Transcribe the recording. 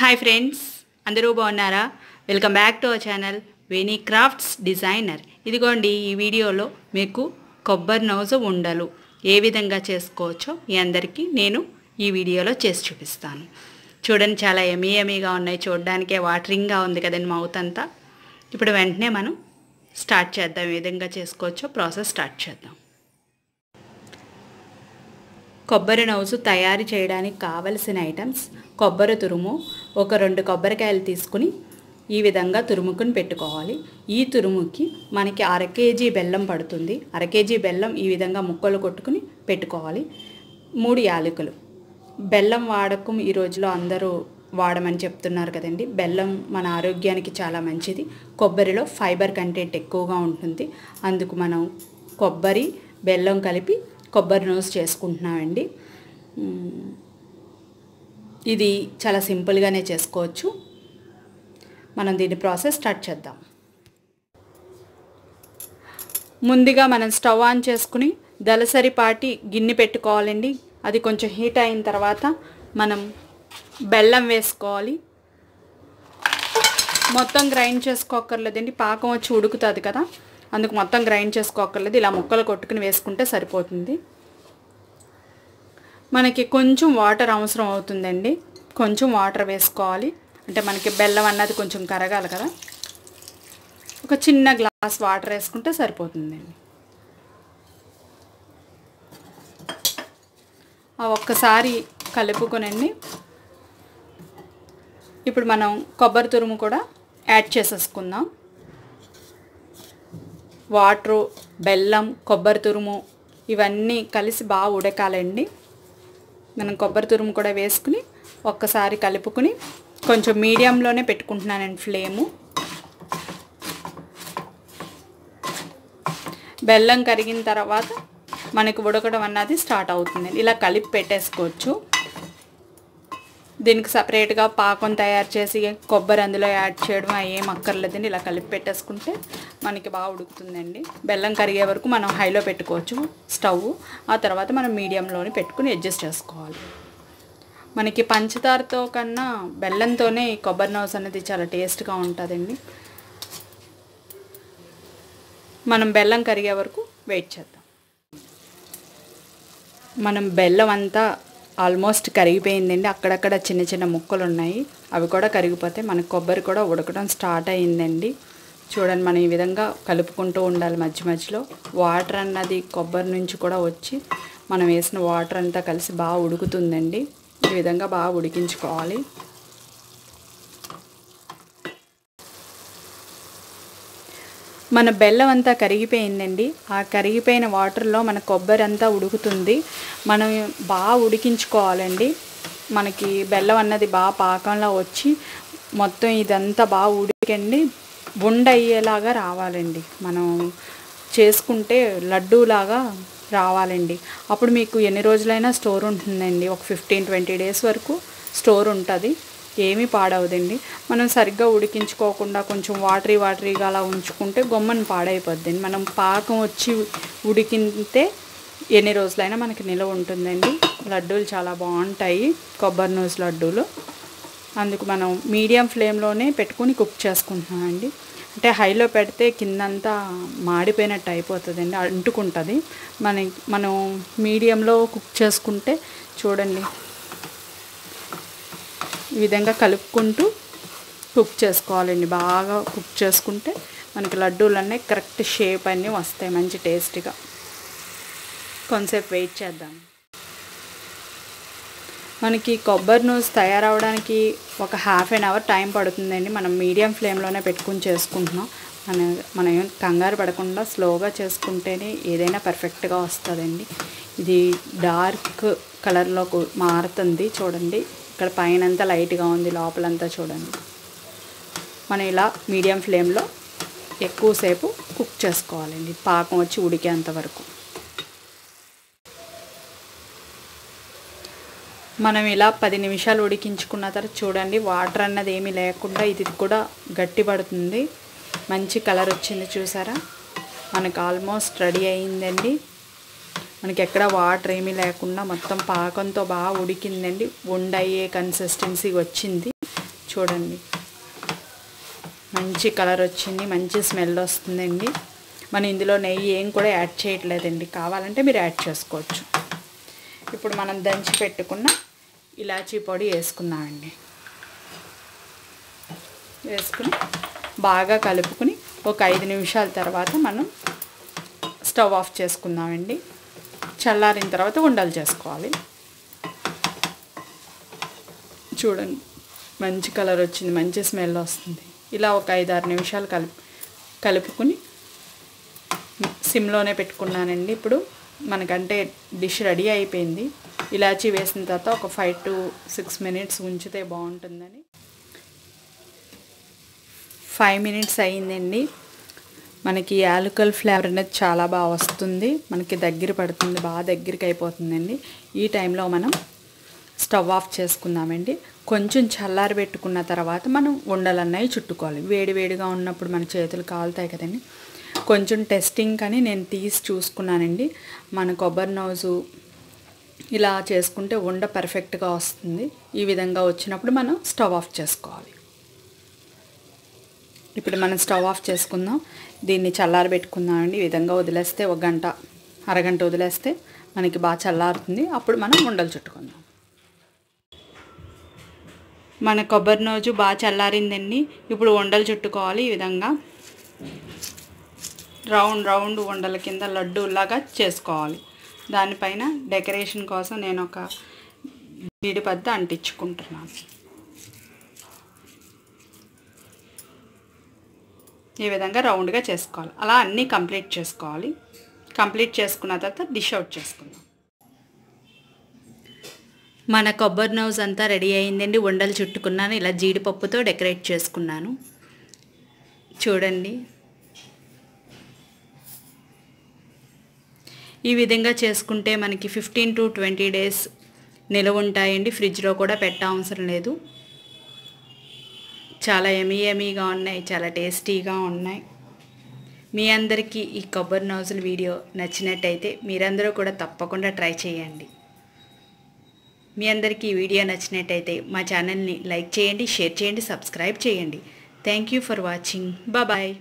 Hi friends అందరూ బాగున్నారా? Welcome back to our channel Veni crafts designer ఇదిగోండి ఈ వీడియోలో మీకు కొబ్బరి నౌజు ఉండలు ఏ విధంగా చేసుకోవచ్చో మీ అందరికీ నేను ఈ వీడియోలో చేసి చూపిస్తాను. చూడండి చాలా ఎమీ ఎమీగా ఉన్నాయి. చూడడానికే వాటరింగ్గా ఉంది కదండి మౌత్ అంతా. ఇప్పుడు వెంటనే మనం స్టార్ట్ చేద్దాం. ఏ విధంగా చేసుకోవచ్చో ప్రాసెస్ స్టార్ట్ చేద్దాం. కొబ్బరి నౌజు తయారు చేయడానికి కావలసిన ఐటమ్స్ కొబ్బరి తురుము ఒక రెండు కొబ్బరికాయలు తీసుకుని ఈ విధంగా తురుముకుని పెట్టుకోవాలి. ఈ తురుముకి మనకి అర కేజీ బెల్లం పడుతుంది. అర కేజీ బెల్లం ఈ విధంగా ముక్కలు కొట్టుకుని పెట్టుకోవాలి. మూడు యాలకులు. బెల్లం వాడకం ఈ రోజులో అందరూ వాడమని చెప్తున్నారు కదండి. బెల్లం మన ఆరోగ్యానికి చాలా మంచిది. కొబ్బరిలో ఫైబర్ కంటెంట్ ఎక్కువగా ఉంటుంది. అందుకు మనం కొబ్బరి బెల్లం కలిపి కొబ్బరి నూస్ చేసుకుంటున్నామండి. ఇది చాలా సింపుల్గానే చేసుకోవచ్చు. మనం దీని ప్రాసెస్ స్టార్ట్ చేద్దాం. ముందుగా మనం స్టవ్ ఆన్ చేసుకుని దలసరిపాటి గిన్నె పెట్టుకోవాలండి. అది కొంచెం హీట్ అయిన తర్వాత మనం బెల్లం వేసుకోవాలి. మొత్తం గ్రైండ్ చేసుకోక్కర్లేదండి. పాకం వచ్చి ఉడుకుతుంది కదా. అందుకు మొత్తం గ్రైండ్ చేసుకోక్కర్లేదు. ఇలా ముక్కలు కొట్టుకుని వేసుకుంటే సరిపోతుంది. మనకి కొంచెం వాటర్ అవసరం అవుతుందండి. కొంచెం వాటర్ వేసుకోవాలి. అంటే మనకి బెల్లం అన్నది కొంచెం కరగాలి కదా. ఒక చిన్న గ్లాస్ వాటర్ వేసుకుంటే సరిపోతుందండి. ఒక్కసారి కలుపుకొనండి. ఇప్పుడు మనం కొబ్బరి తురుము కూడా యాడ్ చేసేసుకుందాం. వాటరు బెల్లం కొబ్బరి తురుము ఇవన్నీ కలిసి బాగా ఉడకాలండి. మనం కొబ్బరి తురుము కూడా వేసుకుని ఒక్కసారి కలుపుకుని కొంచెం మీడియంలోనే పెట్టుకుంటున్నానండి ఫ్లేము. బెల్లం కరిగిన తర్వాత మనకు ఉడకడం అన్నది స్టార్ట్ అవుతుంది. ఇలా కలిపి పెట్టేసుకోవచ్చు. దీనికి సపరేట్గా పాకం తయారు చేసి కొబ్బరి అందులో యాడ్ చేయడం ఏం అక్కర్లేదండి ఇలా కలిపి పెట్టేసుకుంటే మనకి బాగా ఉడుకుతుందండి. బెల్లం కరిగే వరకు మనం హైలో పెట్టుకోవచ్చు స్టవ్. ఆ తర్వాత మనం మీడియంలోనే పెట్టుకుని అడ్జస్ట్ చేసుకోవాలి. మనకి పంచదారతో కన్నా బెల్లంతోనే కొబ్బరి నౌస్ అనేది చాలా టేస్ట్గా ఉంటుందండి. మనం బెల్లం కరిగే వరకు వెయిట్ చేద్దాం. మనం బెల్లం అంతా ఆల్మోస్ట్ కరిగిపోయిందండి. అక్కడక్కడ చిన్న చిన్న ముక్కలు ఉన్నాయి అవి కూడా కరిగిపోతే మనకి కొబ్బరి కూడా ఉడకడం స్టార్ట్ అయ్యిందండి. చూడండి మనం ఈ విధంగా కలుపుకుంటూ ఉండాలి మధ్య మధ్యలో. వాటర్ అన్నది కొబ్బరి నుంచి కూడా వచ్చి మనం వేసిన వాటర్ అంతా కలిసి బాగా ఉడుకుతుందండి. ఈ విధంగా బాగా ఉడికించుకోవాలి. మన బెల్లం అంతా కరిగిపోయిందండి. ఆ కరిగిపోయిన వాటర్లో మన కొబ్బరి అంతా ఉడుకుతుంది. మనం బాగా ఉడికించుకోవాలండి. మనకి బెల్లం అన్నది బాగా పాకంలో వచ్చి మొత్తం ఇదంతా బాగా ఉడికండి. బొండ అయ్యేలాగా రావాలండి. మనం చేసుకుంటే లడ్డూలాగా రావాలండి. అప్పుడు మీకు ఎన్ని రోజులైనా స్టోర్ ఉంటుందండి. ఒక ఫిఫ్టీన్ ట్వంటీ డేస్ వరకు స్టోర్ ఉంటుంది. ఏమీ పాడవదండి. మనం సరిగ్గా ఉడికించుకోకుండా కొంచెం వాటరీ వాటరీగా అలా ఉంచుకుంటే గొమ్మను పాడైపోద్దండి. మనం పాకం వచ్చి ఉడికితే ఎన్ని రోజులైనా మనకి నిలవ ఉంటుందండి. లడ్డూలు చాలా బాగుంటాయి. కొబ్బరి నూస్ లడ్డూలు. అందుకు మనం మీడియం ఫ్లేమ్లోనే పెట్టుకుని కుక్ చేసుకుంటున్నామండి అంటే హైలో పెడితే కిందంతా మాడిపోయినట్టు అయిపోతుందండి అంటుకుంటుంది. మన మనం మీడియంలో కుక్ చేసుకుంటే చూడండి. ఈ విధంగా కలుపుకుంటూ కుక్ చేసుకోవాలండి. బాగా కుక్ చేసుకుంటే మనకి లడ్డూలన్నీ కరెక్ట్ షేప్ అన్నీ వస్తాయి మంచి టేస్ట్గా. కొంతసేపు వెయిట్ చేద్దాం. మనకి కొబ్బరి నూస్ తయారవడానికి ఒక హాఫ్ అన్ అవర్ టైం పడుతుందండి. మనం మీడియం ఫ్లేమ్లోనే పెట్టుకుని చేసుకుంటున్నాం. మన మనం ఏం కంగారు పడకుండా స్లోగా చేసుకుంటేనే ఏదైనా పర్ఫెక్ట్గా వస్తుందండి. ఇది డార్క్ కలర్లో మారుతుంది చూడండి. ఇక్కడ పైన అంతా లైట్గా ఉంది లోపలంతా చూడండి. మనం ఇలా మీడియం ఫ్లేమ్లో ఎక్కువసేపు కుక్ చేసుకోవాలండి. పాకం వచ్చి ఉడికేంత వరకు. మనం ఇలా పది నిమిషాలు ఉడికించుకున్న తర్వాత చూడండి వాటర్ అన్నది ఏమీ లేకుండా ఇది కూడా గట్టి పడుతుంది. మంచి కలర్ వచ్చింది చూసారా? మనకు ఆల్మోస్ట్ రెడీ అయిందండి. మనకి ఎక్కడ వాటర్ ఏమీ లేకుండా మొత్తం పాకంతో బాగా ఉడికిందండి. ఉండయ్యే కన్సిస్టెన్సీ వచ్చింది. చూడండి. మంచి కలర్ వచ్చింది మంచి స్మెల్ వస్తుందండి. మనం ఇందులో నెయ్యి ఏం కూడా యాడ్ చేయట్లేదండి. కావాలంటే మీరు యాడ్ చేసుకోవచ్చు. ఇప్పుడు మనం దంచి పెట్టుకున్న ఇలాచీ పొడి వేసుకున్నామండి వేసుకుని బాగా కలుపుకుని ఒక ఐదు నిమిషాల తర్వాత మనం స్టవ్ ఆఫ్ చేసుకుందామండి. చల్లారిన తర్వాత ఉండలు చేసుకోవాలి. చూడండి మంచి కలర్ వచ్చింది మంచి స్మెల్ వస్తుంది. ఇలా ఒక ఐదు ఆరు నిమిషాలు కలుపు కలుపుకుని సిమ్లోనే పెట్టుకున్నానండి. ఇప్పుడు మనకంటే డిష్ రెడీ అయిపోయింది. ఇలాచీ వేసిన తర్వాత ఒక ఫైవ్ టు సిక్స్ మినిట్స్ ఉంచితే బాగుంటుందని. ఫైవ్ మినిట్స్ అయ్యిందండి మనకి యాలకల్ ఫ్లేవర్ అనేది చాలా బాగా వస్తుంది. మనకి దగ్గర పడుతుంది బాగా దగ్గరికి అయిపోతుందండి. ఈ టైంలో మనం స్టవ్ ఆఫ్ చేసుకుందామండి. కొంచెం చల్లారి పెట్టుకున్న తర్వాత మనం ఉండలన్నవి చుట్టుకోవాలి. వేడివేడిగా ఉన్నప్పుడు మన చేతులు కాలుతాయి కదండి. కొంచెం టెస్టింగ్ కానీ నేను తీసి చూసుకున్నానండి. మన కొబ్బరి నోజు ఇలా చేసుకుంటే ఉండ పర్ఫెక్ట్గా వస్తుంది. ఈ విధంగా వచ్చినప్పుడు మనం స్టవ్ ఆఫ్ చేసుకోవాలి. ఇప్పుడు మనం స్టవ్ ఆఫ్ చేసుకుందాం. దీన్ని చల్లారబెట్టుకుందామండి. ఈ విధంగా వదిలేస్తే ఒక గంట అరగంట వదిలేస్తే మనకి బాగా చల్లారుతుంది. అప్పుడు మనం ఉండలు చుట్టుకుందాం. మన కొబ్బరి నోజు బాగా చల్లారిందండి. ఇప్పుడు ఉండలు చుట్టుకోవాలి ఈ విధంగా. రౌండ్ రౌండ్ ఉండల కింద లడ్డూలాగా చేసుకోవాలి. దానిపైన డెకరేషన్ కోసం నేను ఒక జీడిపద్ద అంటించుకుంటున్నాను. ఈ విధంగా రౌండ్గా చేసుకోవాలి. అలా అన్నీ కంప్లీట్ చేసుకోవాలి. కంప్లీట్ చేసుకున్న తర్వాత డిష్ అవుట్ చేసుకుందాం. మన కొబ్బరి నౌజ్ అంతా రెడీ అయిందండి. ఉండలు చుట్టుకున్నాను. ఇలా జీడిపప్పుతో డెకరేట్ చేసుకున్నాను. చూడండి. ఈ విధంగా చేసుకుంటే మనకి ఫిఫ్టీన్ టు ట్వంటీ డేస్ నిలవ ఉంటాయండి. ఫ్రిడ్జ్లో కూడా పెట్ట అవసరం లేదు. చాలా ఎమీ ఎమీగా ఉన్నాయి చాలా టేస్టీగా ఉన్నాయి. మీ అందరికీ ఈ కొబ్బరి నోజుల వీడియో నచ్చినట్టయితే మీరందరూ కూడా తప్పకుండా ట్రై చేయండి. మీ అందరికీ ఈ వీడియో నచ్చినట్టయితే మా ఛానల్ని లైక్ చేయండి షేర్ చేయండి సబ్స్క్రైబ్ చేయండి. Thank you for watching. Bye.